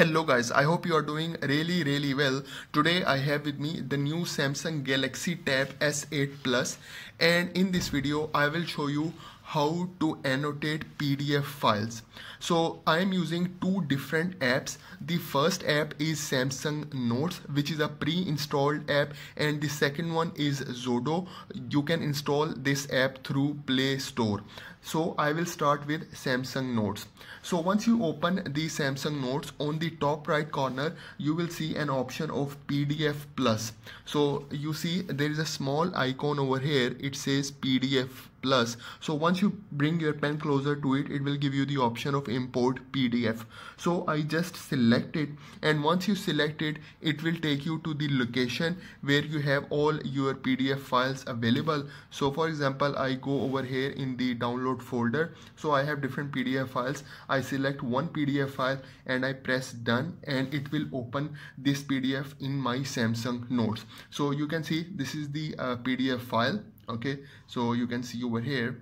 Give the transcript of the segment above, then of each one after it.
Hello guys, I hope you are doing really really well. Today I have with me the new Samsung Galaxy Tab S8 Plus and in this video I will show you how to annotate PDF files. So I am using two different apps. The first app is Samsung Notes which is a pre-installed app and the second one is Xodo. You can install this app through Play Store. So I will start with Samsung Notes. So once you open the Samsung Notes on the top right corner you will see an option of PDF Plus. So you see there is a small icon over here it says PDF plus so once you bring your pen closer to it it will give you the option of import pdf so i just select it and once you select it it will take you to the location where you have all your pdf files available. So for example i go over here in the download folder. So i have different pdf files. I select one pdf file and i press done and it will open this pdf in my samsung notes. So you can see this is the uh, pdf file okay? So you can see over here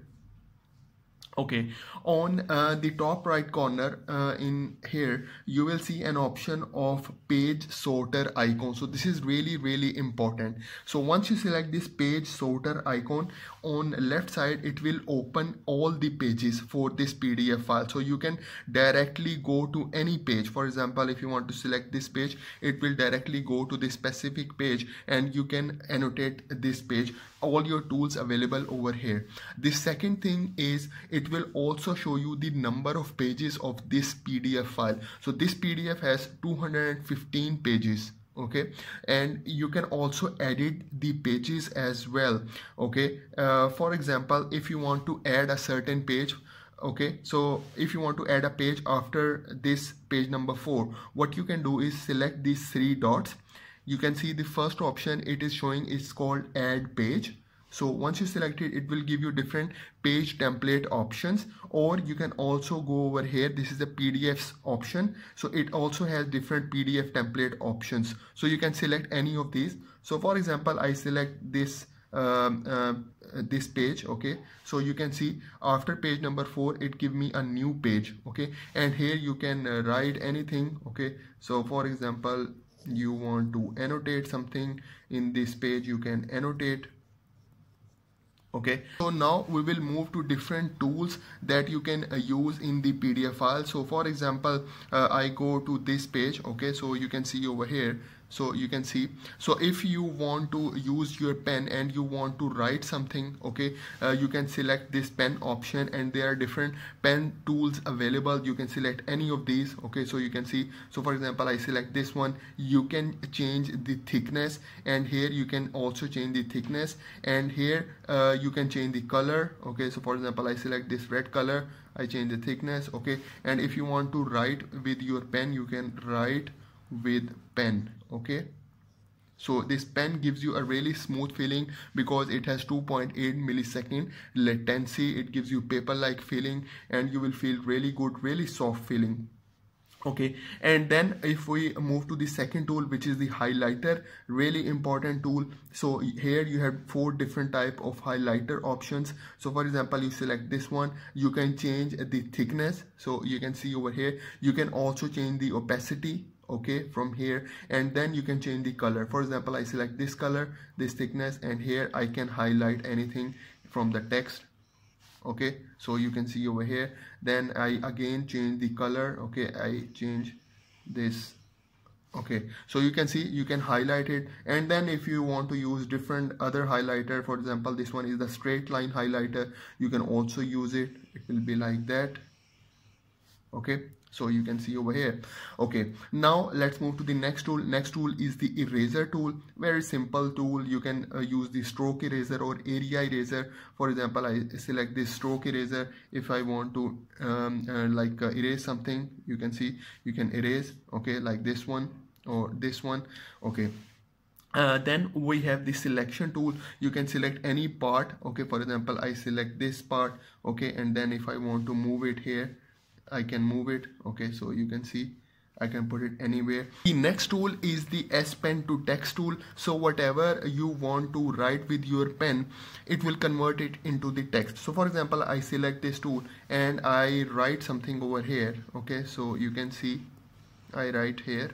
okay. On uh, the top right corner uh, in here you will see an option of page sorter icon. So this is really really important. So once you select this page sorter icon on left side it will open all the pages for this pdf file. So you can directly go to any page. For example if you want to select this page it will directly go to the specific page and you can annotate this page. All your tools available over here. The second thing is it will also show you the number of pages of this pdf file. So this pdf has 215 pages okay? And you can also edit the pages as well okay? Uh, for example if you want to add a certain page okay? So if you want to add a page after this page number four what you can do is select these three dots. You can see the first option it is showing is called add page so once you select it it will give you different page template options. Or you can also go over here. This is the pdfs option. So it also has different pdf template options. So you can select any of these. So for example i select this um, uh, this page okay? So you can see after page number four it give me a new page okay? And here you can uh, write anything okay? So for example you want to annotate something. In this page you can annotate okay. So now we will move to different tools that you can uh, use in the pdf file. So for example uh, i go to this page. Okay. So you can see over here so you can see. So if you want to use your pen and you want to write something okay uh, you can select this pen option and there are different pen tools available. You can select any of these okay. So you can see. So for example I select this one. You can change the thickness and here you can also change the thickness and here uh, you can change the color okay. So for example I select this red color. I change the thickness okay. And if you want to write with your pen you can write with pen okay? So this pen gives you a really smooth feeling because it has 2.8 millisecond latency. It gives you paper like feeling and you will feel really good really soft feeling okay? And then if we move to the second tool which is the highlighter really important tool. So here you have four different type of highlighter options. So for example you select this one. You can change the thickness. So you can see over here. You can also change the opacity okay from here. And then you can change the color. For example I select this color this thickness and here I can highlight anything from the text okay? So you can see over here. Then I again change the color okay? I change this okay? So you can see you can highlight it. And then if you want to use different other highlighter for example this one is the straight line highlighter you can also use it. It will be like that okay so you can see over here. Okay now let's move to the next tool. Next tool is the eraser tool. Very simple tool. You can uh, use the stroke eraser or area eraser. For example i select this stroke eraser. If i want to um, uh, like uh, erase something you can see you can erase okay like this one or this one okay. Uh, then we have the selection tool. You can select any part okay. For example i select this part okay and then if i want to move it here I can move it okay so you can see I can put it anywhere. The next tool is the S Pen to text tool. So whatever you want to write with your pen, it will convert it into the text. So for example, I select this tool and I write something over here. Okay, so you can see I write here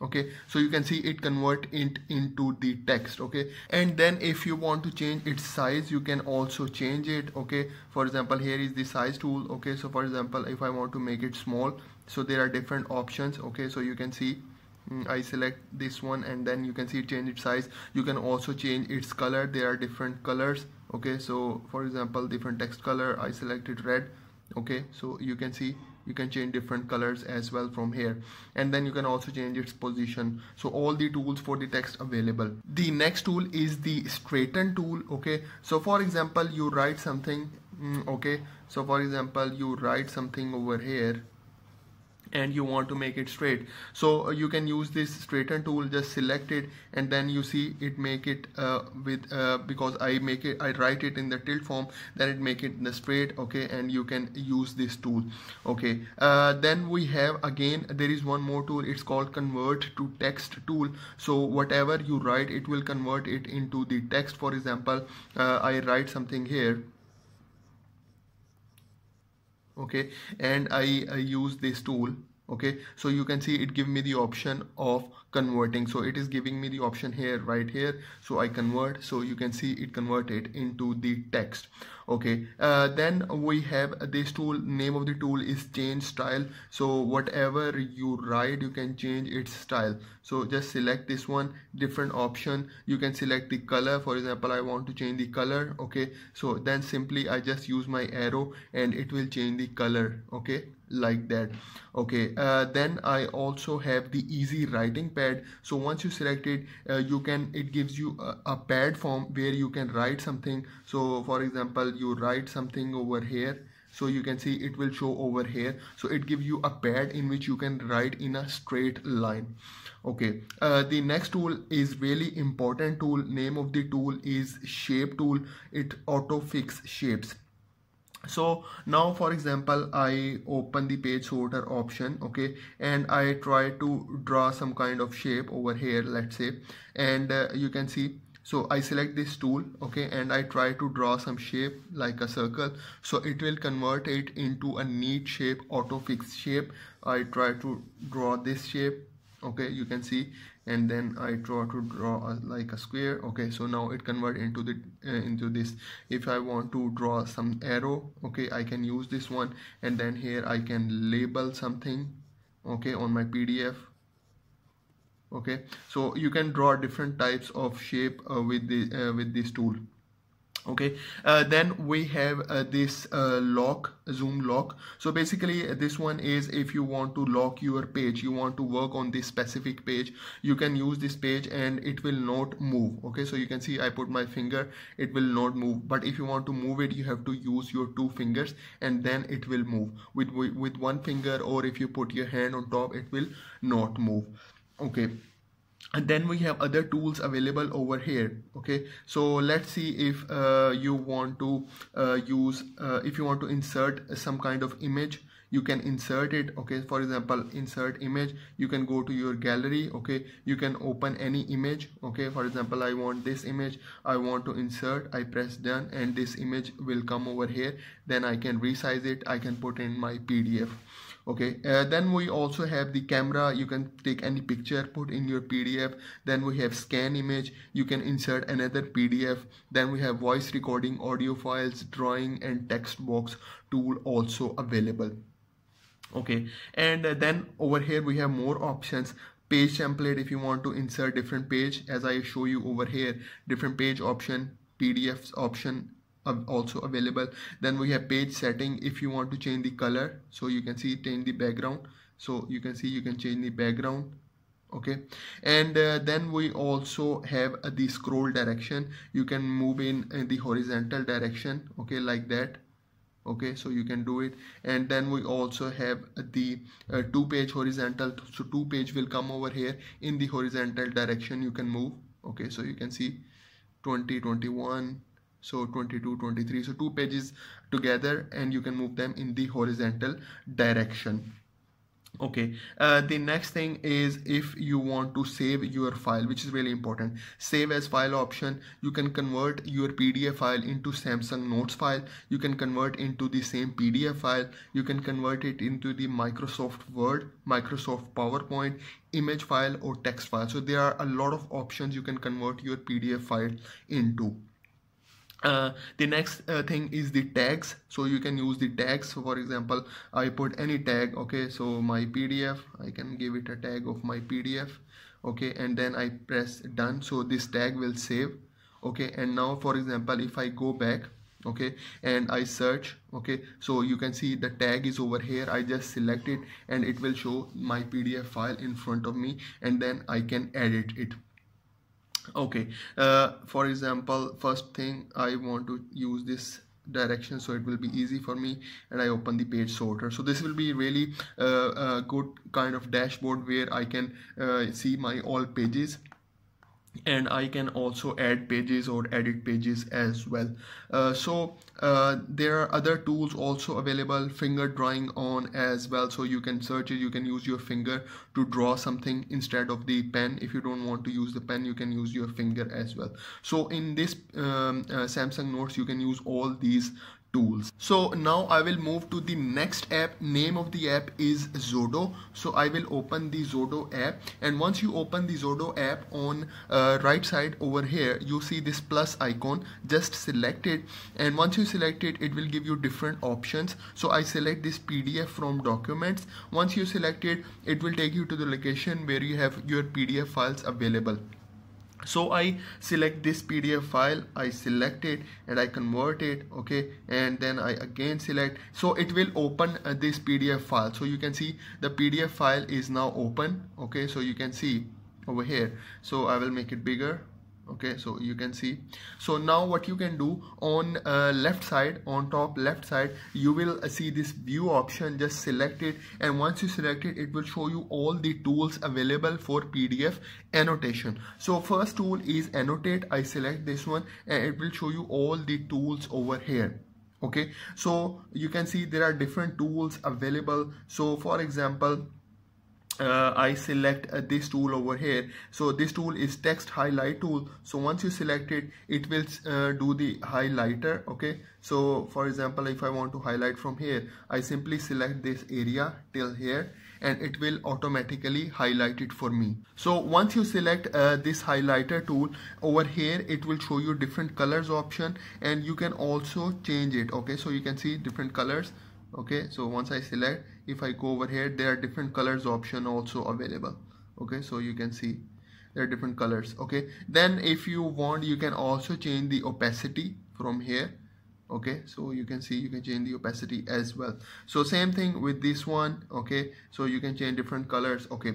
okay so you can see it convert it into the text okay? And then if you want to change its size you can also change it okay? For example here is the size tool okay? So for example if I want to make it small so there are different options okay? So you can see mm, I select this one and then you can see change its size. You can also change its color. There are different colors okay? So for example different text color I selected red okay? So you can see you can change different colors as well from here. And then you can also change its position. So all the tools for the text available. The next tool is the straighten tool okay? So for example you write something mm, okay? So for example you write something over here and you want to make it straight. So uh, you can use this straighten tool just select it and then you see it make it uh, with uh, because I make it I write it in the tilt form then it make it in the straight okay and you can use this tool okay. Uh, then we have again there is one more tool it's called convert to text tool. So whatever you write it will convert it into the text. For example uh, I write something here okay? And I, I use this tool okay? So you can see it give me the option of converting. So it is giving me the option here right here. So I convert. So you can see it converted into the text okay. Uh, then we have this tool. Name of the tool is change style. So whatever you write you can change its style. So just select this one. Different option. You can select the color. For example I want to change the color. Okay. So then simply I just use my arrow and it will change the color. Okay like that. Okay uh, then I also have the easy writing pad. So once you select it uh, you can it gives you a, a, pad form where you can write something. So for example you write something over here. So you can see it will show over here. So it gives you a pad in which you can write in a straight line. Okay uh, the next tool is really important tool. Name of the tool is shape tool. It auto fix shapes so now for example I open the page sorter option okay and I try to draw some kind of shape over here let's say and uh, you can see so I select this tool okay and I try to draw some shape like a circle. So it will convert it into a neat shape auto fix shape. I try to draw this shape okay you can see and then I try to draw a, like a square. Okay so now it convert into the uh, into this. If I want to draw some arrow okay I can use this one. And then here I can label something okay on my PDF okay so you can draw different types of shape uh, with the uh, with this tool okay. Uh, then we have uh, this uh, lock zoom lock. So basically uh, this one is if you want to lock your page you want to work on this specific page you can use this page and it will not move. Okay. So you can see I put my finger it will not move. But if you want to move it you have to use your two fingers and then it will move. With with one finger or if you put your hand on top it will not move. Okay and then we have other tools available over here okay? So let's see if uh, you want to uh, use uh, if you want to insert some kind of image you can insert it okay? For example insert image you can go to your gallery okay? You can open any image okay? For example I want this image I want to insert I press done and this image will come over here. Then I can resize it I can put in my PDF okay uh, then we also have the camera. You can take any picture put in your pdf then we have scan image. You can insert another pdf then we have voice recording audio files drawing and text box tool also available. Okay and uh, then over here we have more options. Page template if you want to insert different page as i show you over here different page option pdfs option also available. Then we have page setting if you want to change the color. So you can see change the background. So you can see you can change the background. Okay. And uh, then we also have uh, the scroll direction. You can move in, in the horizontal direction. Okay like that. Okay so you can do it. And then we also have the uh, two page horizontal. So two page will come over here. In the horizontal direction you can move. Okay so you can see 20 21 so 22 23 so two pages together and you can move them in the horizontal direction. Okay. Uh, the next thing is if you want to save your file which is really important. Save as file option. You can convert your pdf file into samsung notes file. You can convert into the same pdf file. You can convert it into the microsoft word microsoft powerpoint image file or text file. So there are a lot of options you can convert your pdf file into uh, the next uh, thing is the tags. So you can use the tags. So for example I put any tag okay? So my PDF I can give it a tag of my PDF okay? And then I press done. So this tag will save okay? And now for example if I go back okay? And I search okay? So you can see the tag is over here. I just select it and it will show my PDF file in front of me and then I can edit it okay. Uh, for example first thing I want to use this direction so it will be easy for me and I open the page sorter. So this will be really uh, a good kind of dashboard where I can uh, see my all pages and I can also add pages or edit pages as well. Uh, so uh, there are other tools also available finger drawing on as well. So you can search it you can use your finger to draw something instead of the pen. If you don't want to use the pen you can use your finger as well. So in this um, uh, Samsung notes you can use all these tools. So now I will move to the next app. Name of the app is Xodo. So I will open the Xodo app. And once you open the Xodo app on uh, right side over here you see this plus icon. Just select it. And once you select it it will give you different options. So I select this PDF from documents. Once you select it it will take you to the location where you have your PDF files available so I select this PDF file I select it and I convert it okay? And then I again select so it will open uh, this PDF file. So you can see the PDF file is now open okay? So you can see over here. So I will make it bigger okay so you can see. So now what you can do on uh, left side on top left side you will see this view option. Just select it and once you select it it will show you all the tools available for PDF annotation. So first tool is annotate. I select this one and it will show you all the tools over here. Okay so you can see there are different tools available. So for example uh, I select uh, this tool over here. So this tool is text highlight tool. So once you select it it will uh, do the highlighter okay? So for example if I want to highlight from here I simply select this area till here and it will automatically highlight it for me. So once you select uh, this highlighter tool over here it will show you different colors option and you can also change it okay? So you can see different colors okay? So once I select if I go over here there are different colors option also available. Okay so you can see there are different colors. Okay then if you want you can also change the opacity from here. Okay so you can see you can change the opacity as well. So same thing with this one. Okay so you can change different colors. Okay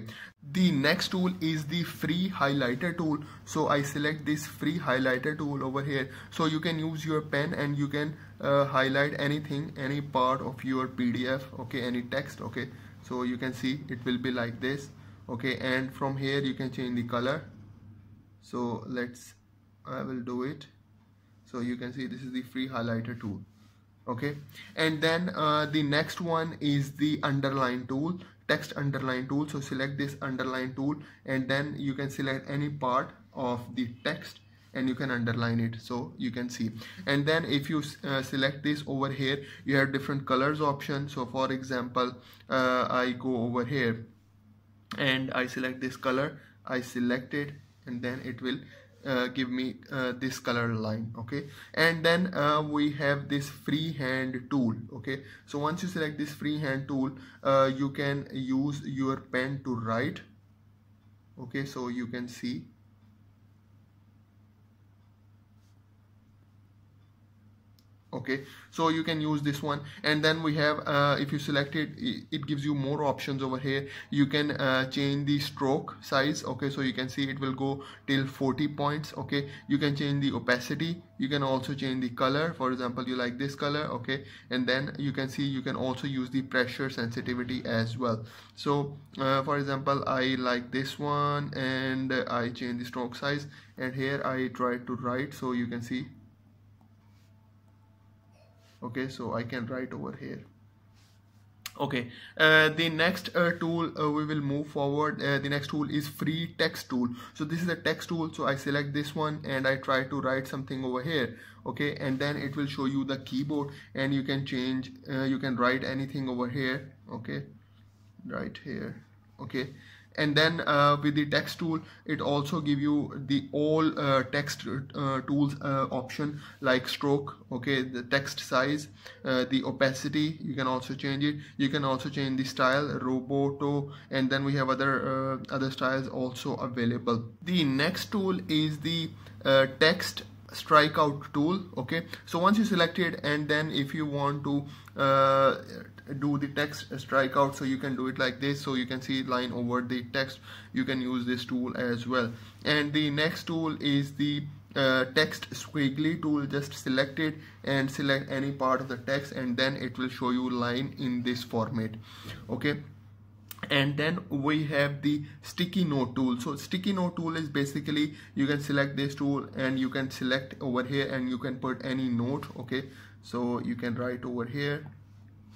the next tool is the free highlighter tool. So I select this free highlighter tool over here. So you can use your pen and you can uh, highlight anything any part of your PDF okay any text okay? So you can see it will be like this okay? And from here you can change the color. So let's I will do it. So you can see this is the free highlighter tool okay? And then uh, the next one is the underline tool text underline tool. So select this underline tool and then you can select any part of the text and you can underline it so you can see. And then if you uh, select this over here you have different colors option. So for example uh, I go over here and I select this color I select it and then it will uh, give me uh, this color line okay? And then uh, we have this freehand tool okay? So once you select this freehand tool uh, you can use your pen to write okay? So you can see okay so you can use this one. And then we have uh, if you select it it gives you more options over here. You can uh, change the stroke size. Okay so you can see it will go till 40 points. Okay you can change the opacity. You can also change the color. For example you like this color. Okay and then you can see you can also use the pressure sensitivity as well. So uh, for example I like this one and I change the stroke size. And here I try to write so you can see okay so I can write over here. Okay uh, the next uh, tool uh, we will move forward. Uh, the next tool is free text tool. So this is a text tool so I select this one and I try to write something over here. Okay and then it will show you the keyboard and you can change uh, you can write anything over here. Okay right here. Okay and then uh, with the text tool it also give you the all uh, text uh, tools uh, option like stroke okay the text size uh, the opacity you can also change it. You can also change the style roboto and then we have other uh, other styles also available. The next tool is the text strikeout tool okay? So once you select it and then if you want to do the text strikeout so you can do it like this. So you can see line over the text. You can use this tool as well. And the next tool is the uh, text squiggly tool. Just select it and select any part of the text and then it will show you line in this format. Okay? And then we have the sticky note tool. So sticky note tool is basically you can select this tool and you can select over here and you can put any note. Okay? So you can write over here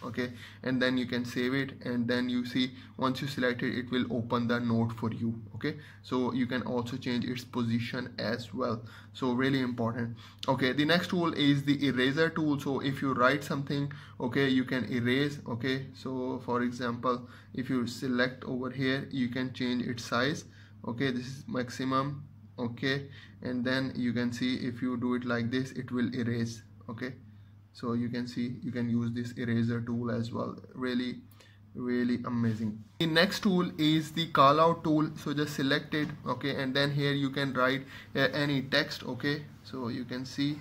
okay? And then you can save it and then you see once you select it it will open the note for you. Okay? So you can also change its position as well. So really important. Okay? The next tool is the eraser tool. So if you write something okay you can erase okay? So for example if you select over here you can change its size. Okay? This is maximum. Okay? And then you can see if you do it like this it will erase. Okay so you can see you can use this eraser tool as well. Really really amazing. The next tool is the call out tool. So just select it okay? And then here you can write uh, any text okay? So you can see.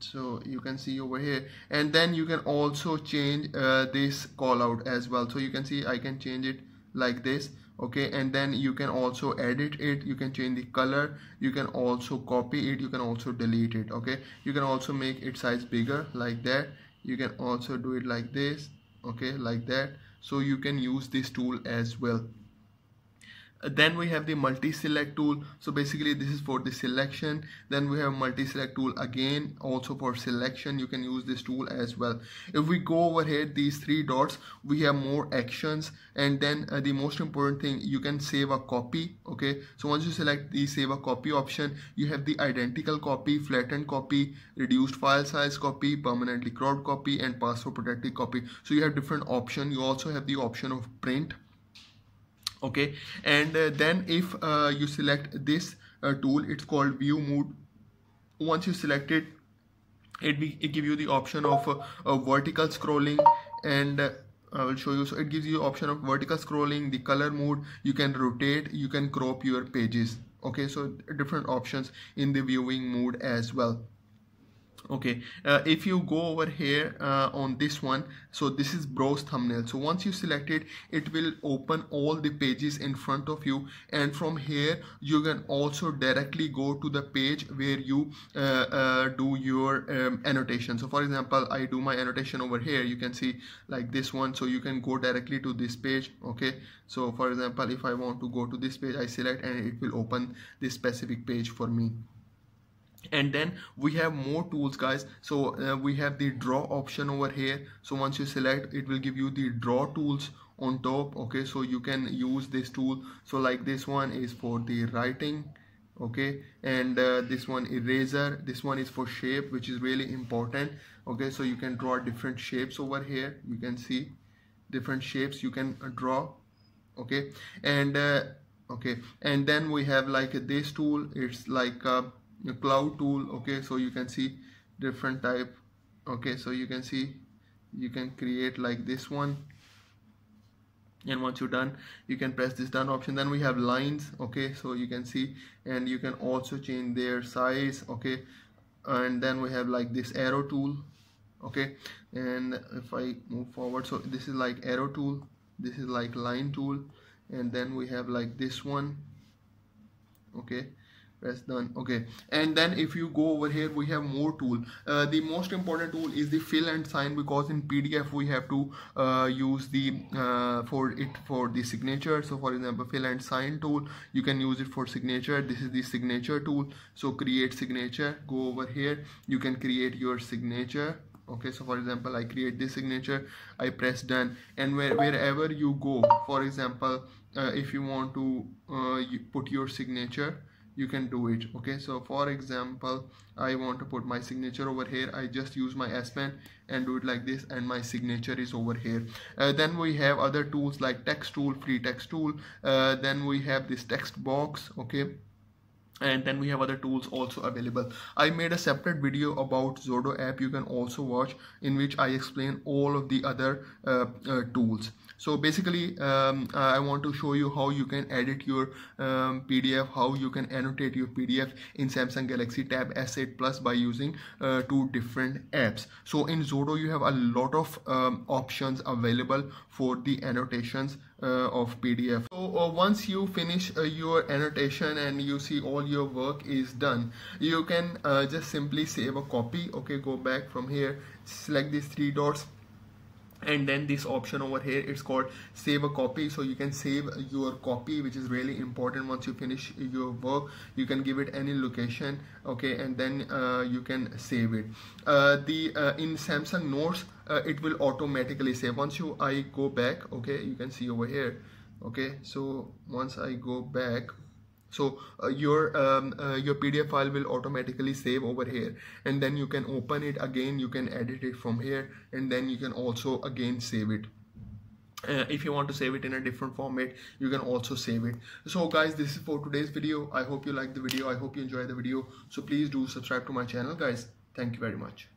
So you can see over here. And then you can also change uh, this call out as well. So you can see I can change it like this okay and then you can also edit it. You can change the color. You can also copy it. You can also delete it. Okay you can also make its size bigger like that. You can also do it like this. Okay like that. So you can use this tool as well then we have the multi-select tool. So basically this is for the selection. Then we have multi-select tool again also for selection. You can use this tool as well. If we go over here these three dots we have more actions. And then uh, the most important thing you can save a copy okay? So once you select the save a copy option you have the identical copy flattened copy reduced file size copy permanently cropped copy and password protected copy. So you have different option. You also have the option of print okay? And uh, then if uh, you select this uh, tool it's called view mode. Once you select it it, be, it give you the option of uh, vertical scrolling and uh, I will show you. So it gives you option of vertical scrolling the color mode. You can rotate you can crop your pages. Okay? So different options in the viewing mode as well okay uh, if you go over here uh, on this one so this is browse thumbnail. So once you select it it will open all the pages in front of you. And from here you can also directly go to the page where you uh, uh do your um, annotation. So for example I do my annotation over here. You can see like this one. So you can go directly to this page. Okay so for example if I want to go to this page I select and it will open this specific page for me and then we have more tools guys. So uh, we have the draw option over here. So once you select it will give you the draw tools on top. Okay so you can use this tool. So like this one is for the writing. Okay and uh, this one eraser. This one is for shape which is really important. Okay so you can draw different shapes over here. You can see different shapes you can uh, draw. Okay and uh, okay and then we have like this tool. It's like uh, a cloud tool okay so you can see different type okay so you can see you can create like this one. And once you're done you can press this done option. Then we have lines okay so you can see and you can also change their size okay. And then we have like this arrow tool okay. And if I move forward so this is like arrow tool this is like line tool. And then we have like this one okay press done. Okay. And then if you go over here we have more tool. Uh, the most important tool is the fill and sign because in pdf we have to uh, use the uh, for it for the signature. So for example fill and sign tool you can use it for signature. This is the signature tool. So create signature. Go over here. You can create your signature. Okay. So for example I create this signature. I press done. And where, wherever you go for example uh, if you want to uh, you put your signature you can do it okay? So for example I want to put my signature over here. I just use my S Pen and do it like this and my signature is over here. Uh, then we have other tools like text tool free text tool. Uh, then we have this text box okay and then we have other tools also available. I made a separate video about Xodo app you can also watch in which i explain all of the other uh, uh, tools. So basically um, I want to show you how you can edit your um, PDF how you can annotate your PDF in Samsung Galaxy Tab S8 Plus by using uh, two different apps. So in Xodo you have a lot of um, options available for the annotations uh, of PDF so uh, once you finish uh, your annotation and you see all your work is done you can uh, just simply save a copy. Okay go back from here select these three dots and then this option over here it's called save a copy. So you can save your copy which is really important once you finish your work. You can give it any location okay and then uh, you can save it. Uh, the uh, in Samsung Notes uh, it will automatically save. Once you I go back okay you can see over here okay. So once I go back so uh, your um, uh, your pdf file will automatically save over here. And then you can open it again you can edit it from here and then you can also again save it. Uh, if you want to save it in a different format you can also save it. So guys this is for today's video. I hope you like the video. I hope you enjoy the video. So please do subscribe to my channel guys. Thank you very much